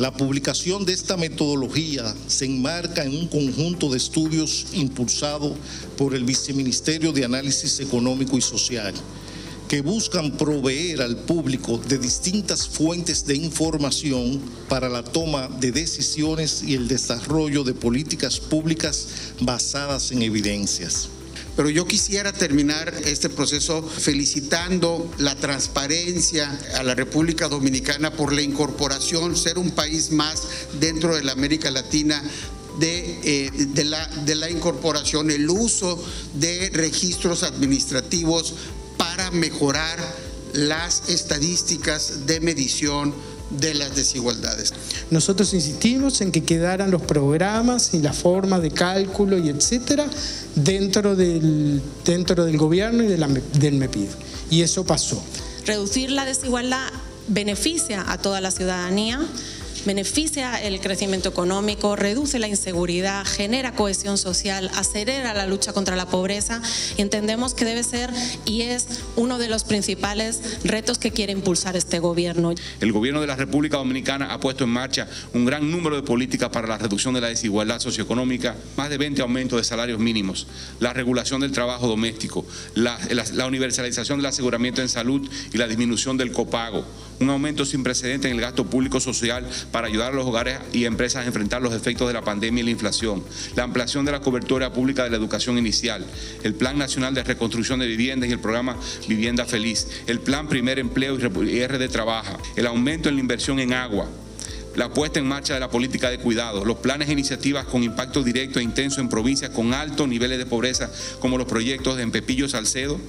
La publicación de esta metodología se enmarca en un conjunto de estudios impulsado por el Viceministerio de Análisis Económico y Social que buscan proveer al público de distintas fuentes de información para la toma de decisiones y el desarrollo de políticas públicas basadas en evidencias. Pero yo quisiera terminar este proceso felicitando la transparencia a la República Dominicana por la incorporación, ser un país más dentro de la América Latina de, eh, la, incorporación, el uso de registros administrativos para mejorar las estadísticas de medición de las desigualdades. Nosotros insistimos en que quedaran los programas y la forma de cálculo y etcétera dentro del, dentro del gobierno y de la, del MEPID. Y eso pasó. Reducir la desigualdad beneficia a toda la ciudadanía beneficia el crecimiento económico, reduce la inseguridad, genera cohesión social, acelera la lucha contra la pobreza entendemos que debe ser y es uno de los principales retos que quiere impulsar este gobierno. El gobierno de la República Dominicana ha puesto en marcha un gran número de políticas para la reducción de la desigualdad socioeconómica, más de 20 aumentos de salarios mínimos, la regulación del trabajo doméstico, la, la, la universalización del aseguramiento en salud y la disminución del copago, un aumento sin precedente en el gasto público social para ayudar a los hogares y empresas a enfrentar los efectos de la pandemia y la inflación, la ampliación de la cobertura pública de la educación inicial, el Plan Nacional de Reconstrucción de Viviendas y el programa Vivienda Feliz, el Plan Primer Empleo y RD Trabaja, el aumento en la inversión en agua, la puesta en marcha de la política de cuidados, los planes e iniciativas con impacto directo e intenso en provincias con altos niveles de pobreza, como los proyectos de Pepillo Salcedo,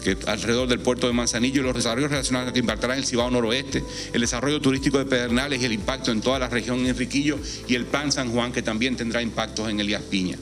que alrededor del puerto de Manzanillo y los desarrollos relacionados que impactarán el Cibao Noroeste, el desarrollo turístico de Pedernales y el impacto en toda la región Enriquillo y el Plan San Juan que también tendrá impactos en Elías Piña.